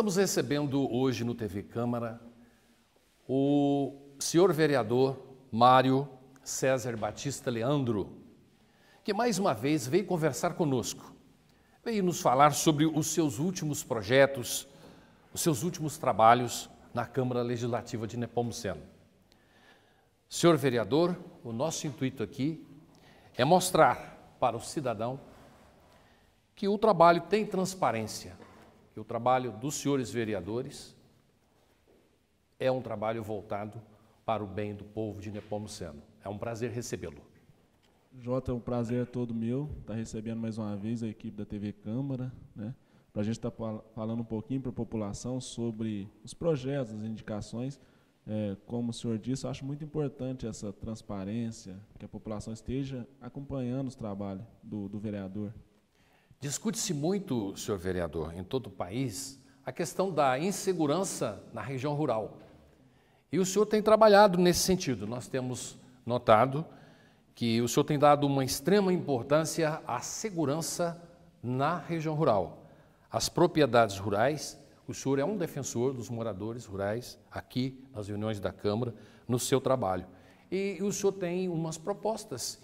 Estamos recebendo hoje no TV Câmara o senhor vereador Mário César Batista Leandro, que mais uma vez veio conversar conosco. Veio nos falar sobre os seus últimos projetos, os seus últimos trabalhos na Câmara Legislativa de Nepomuceno. Senhor vereador, o nosso intuito aqui é mostrar para o cidadão que o trabalho tem transparência, o trabalho dos senhores vereadores é um trabalho voltado para o bem do povo de Nepomuceno. É um prazer recebê-lo. Jota, é um prazer todo meu estar recebendo mais uma vez a equipe da TV Câmara, né? para a gente estar falando um pouquinho para a população sobre os projetos, as indicações. É, como o senhor disse, acho muito importante essa transparência, que a população esteja acompanhando os trabalhos do, do vereador. Discute-se muito, senhor vereador, em todo o país, a questão da insegurança na região rural. E o senhor tem trabalhado nesse sentido. Nós temos notado que o senhor tem dado uma extrema importância à segurança na região rural. As propriedades rurais, o senhor é um defensor dos moradores rurais aqui nas reuniões da Câmara, no seu trabalho. E, o senhor tem umas propostas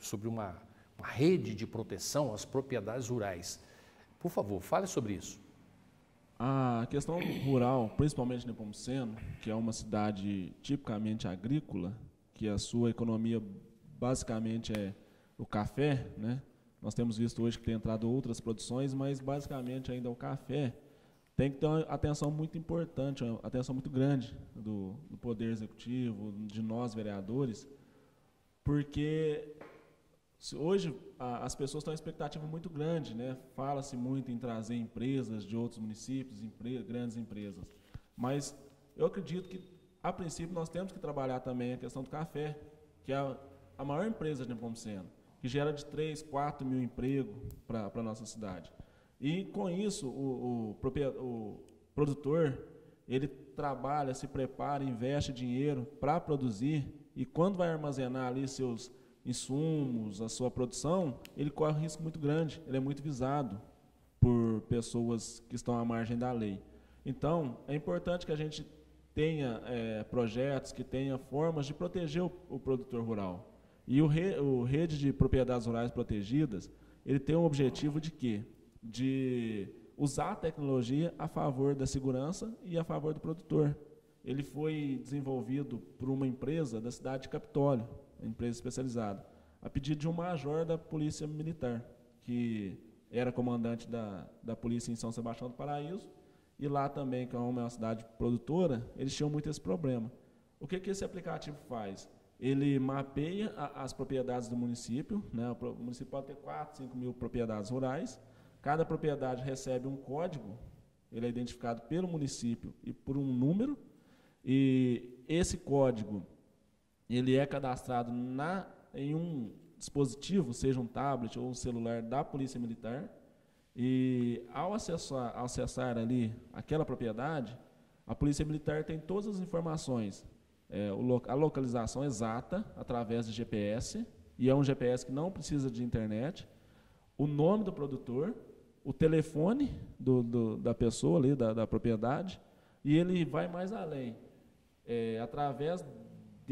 sobre uma uma rede de proteção às propriedades rurais. Por favor, fale sobre isso. A questão rural, principalmente Nepomuceno, que é uma cidade tipicamente agrícola, que a sua economia basicamente é o café, né? Nós temos visto hoje que tem entrado outras produções, mas basicamente ainda é o café. Tem que ter uma atenção muito importante, uma atenção muito grande do, do Poder Executivo, de nós vereadores, porque Hoje a, as pessoas têm uma expectativa muito grande, né? Fala-se muito em trazer empresas de outros municípios, grandes empresas. Mas eu acredito que, a princípio, nós temos que trabalhar também a questão do café, que é a, a maior empresa de Nepomuceno, que gera de 3, 4 mil empregos para a nossa cidade. E com isso, o, o, o produtor, ele trabalha, se prepara, investe dinheiro para produzir, e quando vai armazenar ali seus insumos, a sua produção, ele corre um risco muito grande, ele é muito visado por pessoas que estão à margem da lei. Então, é importante que a gente tenha é, projetos, que tenha formas de proteger o, o produtor rural. E o, re, o Rede de Propriedades Rurais Protegidas, ele tem o objetivo de quê? De usar a tecnologia a favor da segurança e a favor do produtor. Ele foi desenvolvido por uma empresa da cidade de Capitólio, empresa especializada, a pedido de um major da Polícia Militar, que era comandante da, da polícia em São Sebastião do Paraíso, e lá também, que é uma cidade produtora, eles tinham muito esse problema. O que, que esse aplicativo faz? Ele mapeia a, as propriedades do município, né? o município pode ter 4, 5 mil propriedades rurais, cada propriedade recebe um código, ele é identificado pelo município e por um número, e esse código ele é cadastrado na, em um dispositivo, seja um tablet ou um celular da Polícia Militar, e ao acessar, acessar ali aquela propriedade, a Polícia Militar tem todas as informações, é, a localização exata através de GPS, e é um GPS que não precisa de internet, o nome do produtor, o telefone do, do, da pessoa ali, da, da, propriedade, e ele vai mais além. É, através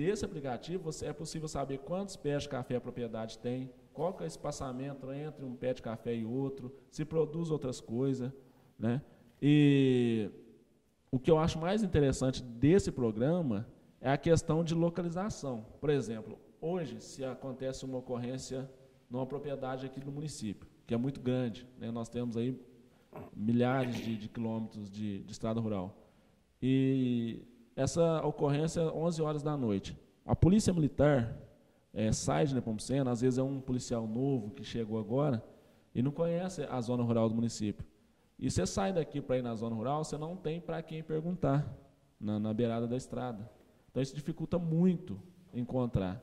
Desse aplicativo, você, é possível saber quantos pés de café a propriedade tem, qual é o espaçamento entre um pé de café e outro, se produz outras coisas. Né? E o que eu acho mais interessante desse programa é a questão de localização. Por exemplo, hoje, se acontece uma ocorrência numa propriedade aqui do município, que é muito grande, né? nós temos aí milhares de, de quilômetros de, de estrada rural. E essa ocorrência 11 horas da noite. A polícia militar é, sai de Nepomuceno, às vezes é um policial novo que chegou agora e não conhece a zona rural do município. E você sai daqui para ir na zona rural, você não tem para quem perguntar na, na beirada da estrada. Então isso dificulta muito encontrar.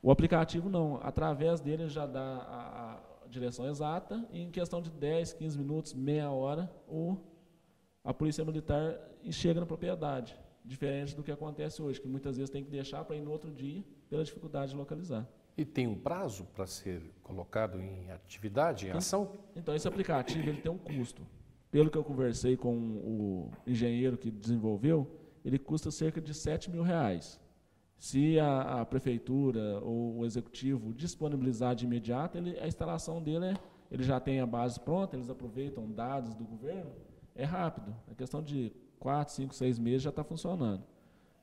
O aplicativo não, através dele já dá a, a direção exata e em questão de 10, 15 minutos, meia hora, o, a polícia militar chega na propriedade diferente do que acontece hoje, que muitas vezes tem que deixar para ir no outro dia pela dificuldade de localizar. E tem um prazo para ser colocado em atividade, em então, ação? Então, esse aplicativo ele tem um custo. pelo que eu conversei com o engenheiro que desenvolveu, ele custa cerca de 7 mil reais. Se a, a prefeitura ou o executivo disponibilizar de imediato, ele, a instalação dele é, ele já tem a base pronta, eles aproveitam dados do governo, é rápido. É questão de 4, 5, 6 meses já está funcionando.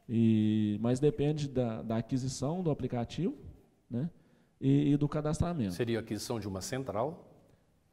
E, mas depende da, da aquisição do aplicativo né, e, e, do cadastramento. Seria a aquisição de uma central?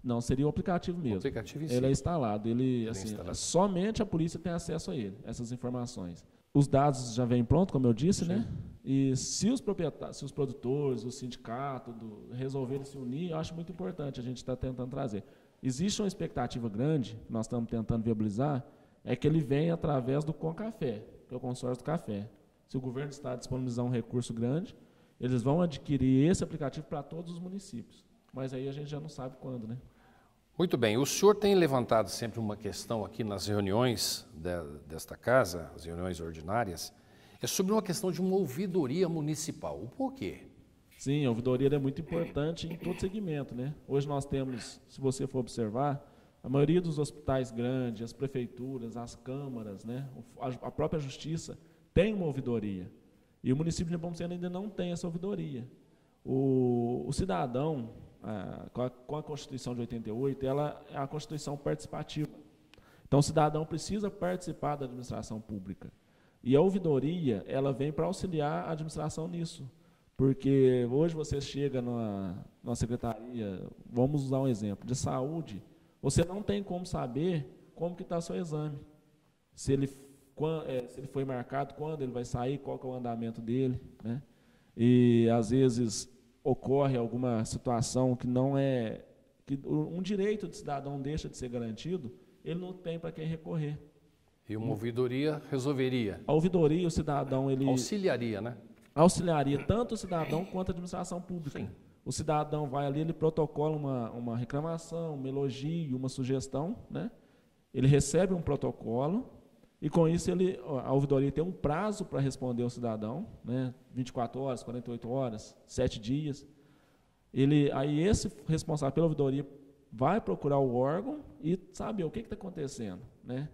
Não, seria o aplicativo mesmo. O aplicativo. Ele é instalado. Ele, ele é assim, é instalado. Somente a polícia tem acesso a ele, essas informações. Os dados já vêm prontos, como eu disse, né? Sim. né? E se os proprietários, se os produtores, o sindicato do, resolverem se unir, eu acho muito importante a gente estar tá tentando trazer. Existe uma expectativa grande, nós estamos tentando viabilizar, é que ele venha através do Concafé, que é o consórcio do café. Se o governo está disponibilizar um recurso grande, eles vão adquirir esse aplicativo para todos os municípios. Mas aí a gente já não sabe quando, né? Muito bem. O senhor tem levantado sempre uma questão aqui nas reuniões de, desta casa, as reuniões ordinárias, é sobre uma questão de uma ouvidoria municipal. O porquê? Sim, a ouvidoria é muito importante em todo segmento, né? Hoje nós temos, se você for observar, a maioria dos hospitais grandes, as prefeituras, as câmaras, né, a própria justiça tem uma ouvidoria. E o município de Nepomuceno ainda não tem essa ouvidoria. O, o cidadão, com, a, com, a, Constituição de 88, ela é a Constituição participativa. Então, o cidadão precisa participar da administração pública. E a ouvidoria, ela vem para auxiliar a administração nisso. Porque hoje você chega numa, numa secretaria, vamos usar um exemplo, de saúde, você não tem como saber como que está seu exame. Se ele, é, se ele foi marcado, quando ele vai sair, qual é o andamento dele. Né? E, às vezes, ocorre alguma situação que não é... que um direito de cidadão deixa de ser garantido, ele não tem para quem recorrer. E uma ouvidoria resolveria? A ouvidoria, o cidadão, ele... Auxiliaria, né? Auxiliaria tanto o cidadão quanto a administração pública. Sim. O cidadão vai ali, ele protocola uma, uma reclamação, um elogio, uma sugestão, né? Ele recebe um protocolo e com isso ele, a ouvidoria tem um prazo para responder ao cidadão, né? 24 horas, 48 horas, 7 dias. Ele, aí esse responsável pela ouvidoria vai procurar o órgão e saber o que está acontecendo, né?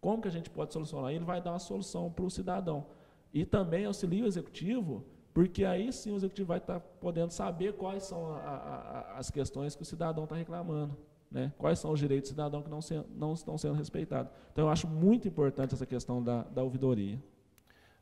Como que a gente pode solucionar? Ele vai dar uma solução para o cidadão. E também auxilia o executivo porque aí sim o executivo vai estar tá podendo saber quais são a, a, as questões que o cidadão está reclamando. Né? Quais são os direitos do cidadão que não, se, não estão sendo respeitados. Então, eu acho muito importante essa questão da, da ouvidoria.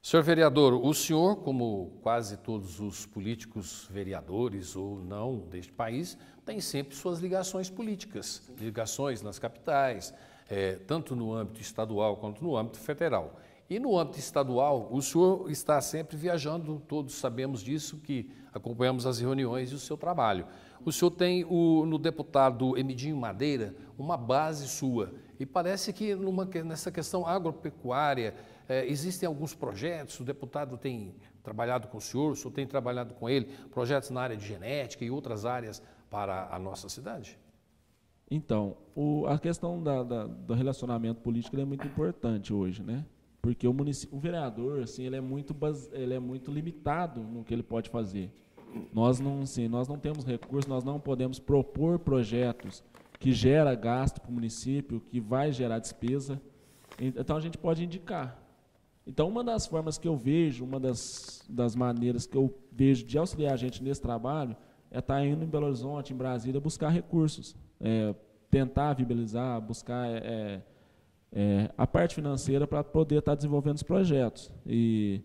Senhor vereador, o senhor, como quase todos os políticos vereadores ou não deste país, tem sempre suas ligações políticas, ligações nas capitais, é, tanto no âmbito estadual quanto no âmbito federal. E no âmbito estadual, o senhor está sempre viajando, todos sabemos disso, que acompanhamos as reuniões e o seu trabalho. O senhor tem o, no deputado Emidinho Madeira uma base sua. E parece que numa, nessa questão agropecuária é, existem alguns projetos, o deputado tem trabalhado com o senhor, o senhor tem trabalhado com ele, projetos na área de genética e outras áreas para a nossa cidade? Então, o, a questão da, da, do relacionamento político é muito importante hoje, né? Porque o, o vereador, assim, ele é muito ele é muito limitado no que ele pode fazer. Nós não, assim, nós não temos recursos, nós não podemos propor projetos que gera gasto para o município, que vai gerar despesa. Então a gente pode indicar. Então uma das formas que eu vejo, uma das, das maneiras que eu vejo de auxiliar a gente nesse trabalho é estar tá indo em Belo Horizonte, em Brasília, buscar recursos, é, tentar viabilizar, buscar é, é a parte financeira para poder estar tá desenvolvendo os projetos. E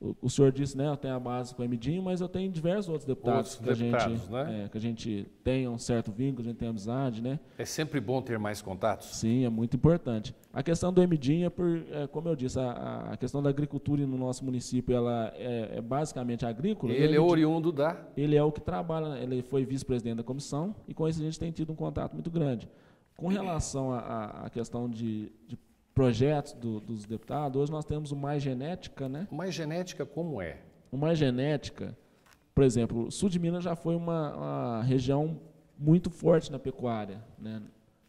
o, o, senhor disse, né, eu tenho a base com o Emidinho, mas eu tenho diversos outros deputados, outros que, deputados a gente, né? é, que a gente tem um certo vínculo, a gente tem amizade. Né? É sempre bom ter mais contatos? Sim, é muito importante. A questão do Emidinho é, por, é, como eu disse, a, a, questão da agricultura no nosso município ela é, é basicamente agrícola. Ele é oriundo da? Ele é o que trabalha, ele foi vice-presidente da comissão e com isso a gente tem tido um contato muito grande. Com relação à questão de, de projetos do, dos deputados, hoje nós temos o Mais Genética, né? O Mais Genética como é? O Mais Genética, por exemplo, o sul de Minas já foi uma, uma região muito forte na pecuária, né?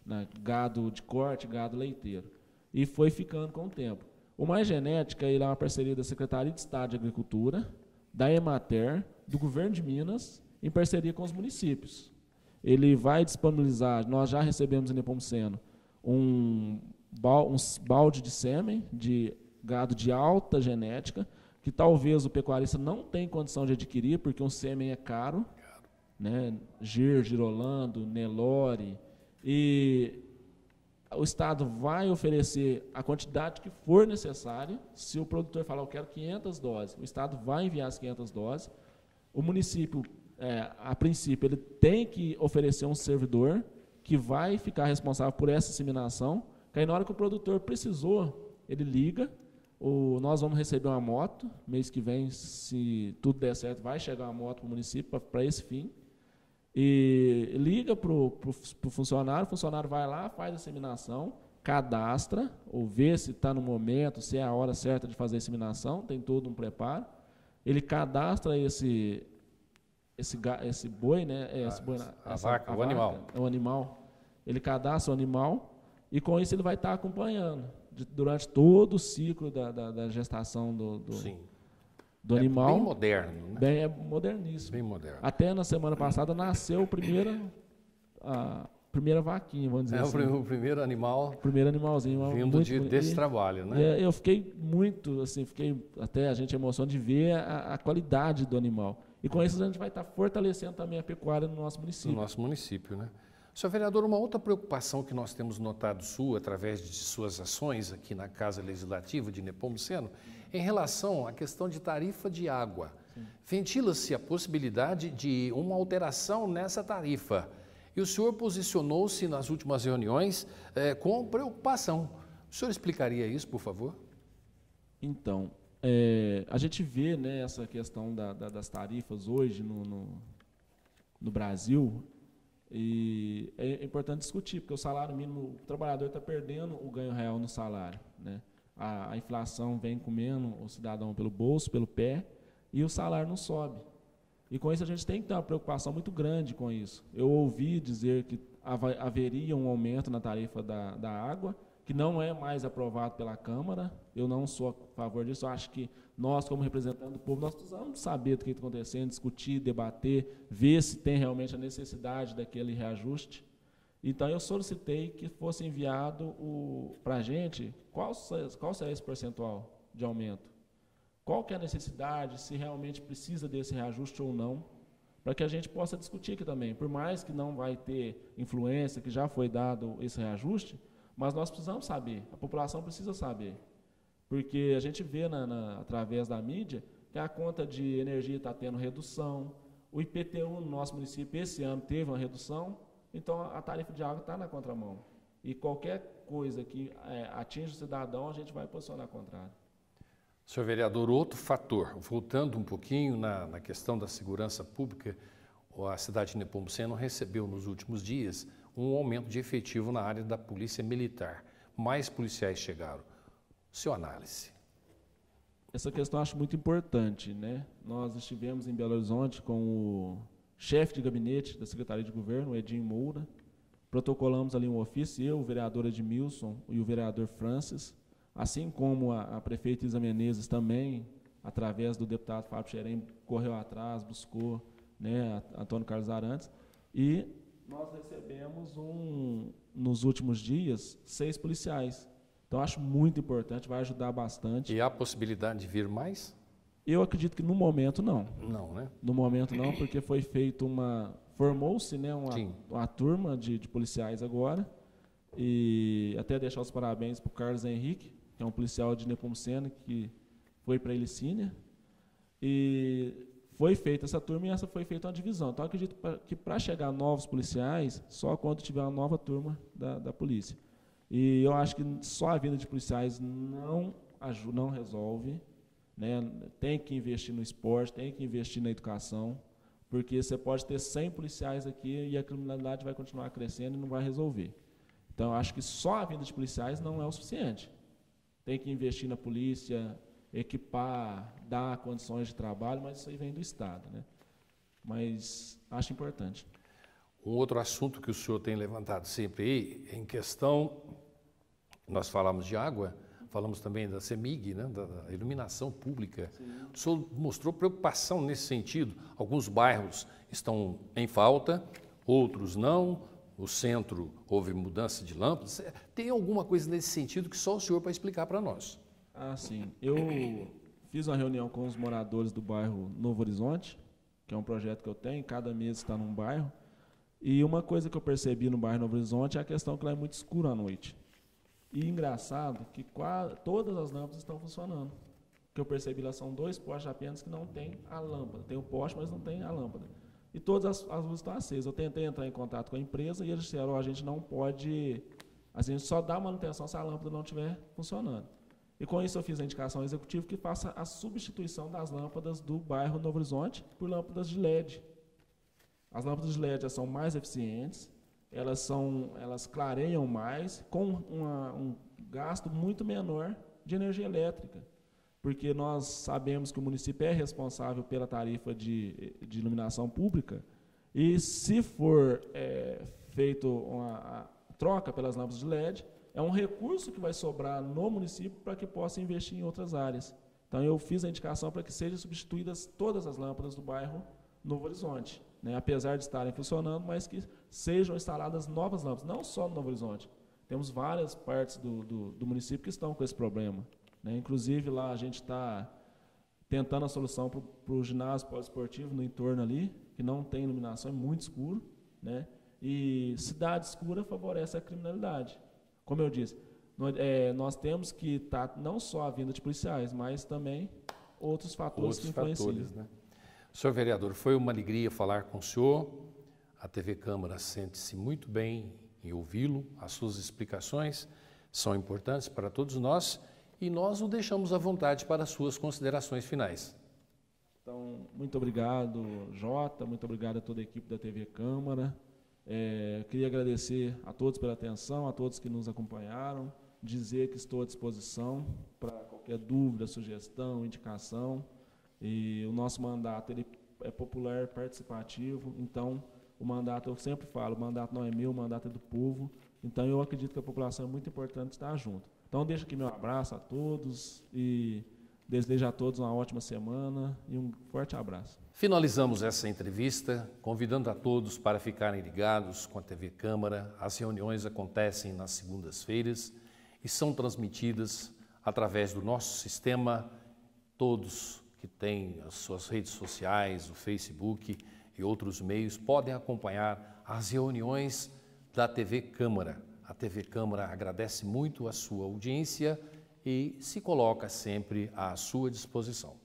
Na gado de corte, gado leiteiro. E foi ficando com o tempo. O Mais Genética ele é uma parceria da Secretaria de Estado de Agricultura, da Emater, do Governo de Minas, em parceria com os municípios ele vai disponibilizar, nós já recebemos em Nepomuceno, um, um balde de sêmen de gado de alta genética, que talvez o pecuarista não tenha condição de adquirir, porque um sêmen é caro, né? Gir, Girolando, Nelore, e o Estado vai oferecer a quantidade que for necessária. Se o produtor falar, eu quero 500 doses, o Estado vai enviar as 500 doses. O município, é, a princípio, ele tem que oferecer um servidor que vai ficar responsável por essa disseminação, que aí na hora que o produtor precisou, ele liga, o, nós vamos receber uma moto, mês que vem, se tudo der certo, vai chegar uma moto para o município para esse fim, e liga para o funcionário, o funcionário vai lá, faz a disseminação, cadastra, ou vê se está no momento, se é a hora certa de fazer a disseminação, tem todo um preparo. Ele cadastra esse, esse, esse boi, né? É, esse boi, a, essa, vaca, a o vaca, animal. O animal. Ele cadastra o animal e com isso ele vai estar acompanhando de, durante todo o ciclo da, da, da gestação do, do, Sim do é animal. Bem moderno, né? Bem, é moderníssimo. Bem moderno. Até na semana passada nasceu a primeira, a primeira vaquinha, vamos dizer é assim. o primeiro animal. O primeiro animalzinho. Vindo de, desse e, trabalho, né? É, eu fiquei muito, assim, fiquei até a gente emocionado de ver a, a, qualidade do animal. E com isso a gente vai estar fortalecendo também a pecuária no nosso município. No nosso município, né? Senhor vereador, uma outra preocupação que nós temos notado sua, através de suas ações aqui na Casa Legislativa de Nepomuceno, em relação à questão de tarifa de água. Ventila-se a possibilidade de uma alteração nessa tarifa. E o senhor posicionou-se nas últimas reuniões eh, com preocupação. O senhor explicaria isso, por favor? Então, é, a gente vê né, essa questão da, da, das tarifas hoje no, no, no Brasil, e é importante discutir, porque o salário mínimo, o trabalhador está perdendo o ganho real no salário. Né? A, a, inflação vem comendo o cidadão pelo bolso, pelo pé, e o salário não sobe. E com isso a gente tem que ter uma preocupação muito grande com isso. Eu ouvi dizer que haveria um aumento na tarifa da, da água, que não é mais aprovado pela Câmara. Eu não sou a favor disso. Eu acho que nós, como representantes do povo, nós precisamos saber do que está acontecendo, discutir, debater, ver se tem realmente a necessidade daquele reajuste. Então, eu solicitei que fosse enviado para a gente qual, qual será esse percentual de aumento. Qual que é a necessidade, se realmente precisa desse reajuste ou não, para que a gente possa discutir aqui também. Por mais que não vai ter influência, que já foi dado esse reajuste, mas nós precisamos saber, a população precisa saber. Porque a gente vê na, na, através da mídia que a conta de energia está tendo redução, o IPTU no nosso município esse ano teve uma redução, então a tarifa de água está na contramão. E qualquer coisa que é, atinja o cidadão, a gente vai posicionar contrário. Senhor vereador, outro fator, voltando um pouquinho na, na questão da segurança pública, a cidade de Nepomuceno recebeu nos últimos dias um aumento de efetivo na área da polícia militar. Mais policiais chegaram. Seu análise. Essa questão eu acho muito importante. Né? Nós estivemos em Belo Horizonte com o chefe de gabinete da Secretaria de Governo, Edinho Moura. Protocolamos ali um ofício, eu, o vereador Edmilson e o vereador Francis, assim como a, a prefeita Isa Menezes também, através do deputado Fábio Xerém, correu atrás, buscou né, Antônio Carlos Arantes, e nós recebemos, um, nos últimos dias, seis policiais. Então, acho muito importante, vai ajudar bastante. E há possibilidade de vir mais? Eu acredito que no momento não. Não, né? No momento não, porque foi feito uma. Formou-se né, uma, uma turma de, de, policiais agora. E até deixar os parabéns para o Carlos Henrique, que é um policial de Nepomuceno, que foi para a Elicínia. E foi feita essa turma e essa foi feita uma divisão. Então, acredito que para chegar novos policiais, só quando tiver uma nova turma da, da polícia. E eu acho que só a vinda de policiais não, não resolve. Né? Tem que investir no esporte, tem que investir na educação, porque você pode ter 100 policiais aqui e a criminalidade vai continuar crescendo e não vai resolver. Então, eu acho que só a vinda de policiais não é o suficiente. Tem que investir na polícia, equipar, dar condições de trabalho, mas isso aí vem do Estado. Né? Mas acho importante. Um outro assunto que o senhor tem levantado sempre aí, em questão, nós falamos de água, falamos também da CEMIG, né, da iluminação pública. Sim. O senhor mostrou preocupação nesse sentido. Alguns bairros estão em falta, outros não. o centro houve mudança de lâmpadas. Tem alguma coisa nesse sentido que só o senhor para explicar para nós? Ah, sim. Eu fiz uma reunião com os moradores do bairro Novo Horizonte, que é um projeto que eu tenho, cada mês está num bairro. E uma coisa que eu percebi no bairro Novo Horizonte é a questão que lá é muito escuro à noite. E engraçado que quase, todas as lâmpadas estão funcionando. O que eu percebi lá são dois postes apenas que não tem a lâmpada. Tem o poste, mas não tem a lâmpada. E todas as, as luzes estão acesas. Eu tentei entrar em contato com a empresa e eles disseram: oh, a gente não pode. A gente só dá manutenção se a lâmpada não estiver funcionando. E com isso eu fiz a indicação ao executivo que faça a substituição das lâmpadas do bairro Novo Horizonte por lâmpadas de LED. As lâmpadas de LED são mais eficientes, elas, são, elas clareiam mais, com uma, um gasto muito menor de energia elétrica. Porque nós sabemos que o município é responsável pela tarifa de, de iluminação pública, e se for é, feito uma troca pelas lâmpadas de LED, é um recurso que vai sobrar no município para que possa investir em outras áreas. Então, eu fiz a indicação para que sejam substituídas todas as lâmpadas do bairro Novo Horizonte, né? apesar de estarem funcionando, mas que sejam instaladas novas lâmpadas, não só no Novo Horizonte. Temos várias partes do, do, do município que estão com esse problema. Né? Inclusive, lá a gente está tentando a solução para o ginásio poliesportivo no entorno ali, que não tem iluminação, é muito escuro. Né? E cidade escura favorece a criminalidade. Como eu disse, nós, é, nós temos que estar tá, não só a vinda de policiais, mas também outros fatores outros que influenciam. Fatores, né? Senhor vereador, foi uma alegria falar com o senhor. A TV Câmara sente-se muito bem em ouvi-lo. As suas explicações são importantes para todos nós e nós o deixamos à vontade para as suas considerações finais. Então, muito obrigado, Jota, muito obrigado a toda a equipe da TV Câmara. É, queria agradecer a todos pela atenção, a todos que nos acompanharam, dizer que estou à disposição para qualquer dúvida, sugestão, indicação. E o nosso mandato ele é popular, participativo, então o mandato, eu sempre falo, o mandato não é meu, o mandato é do povo. Então eu acredito que a população é muito importante estar junto. Então deixo aqui meu abraço a todos e desejo a todos uma ótima semana e um forte abraço. Finalizamos essa entrevista convidando a todos para ficarem ligados com a TV Câmara. As reuniões acontecem nas segundas-feiras e são transmitidas através do nosso sistema. Todos que têm as suas redes sociais, o Facebook e outros meios podem acompanhar as reuniões da TV Câmara. A TV Câmara agradece muito a sua audiência e se coloca sempre à sua disposição.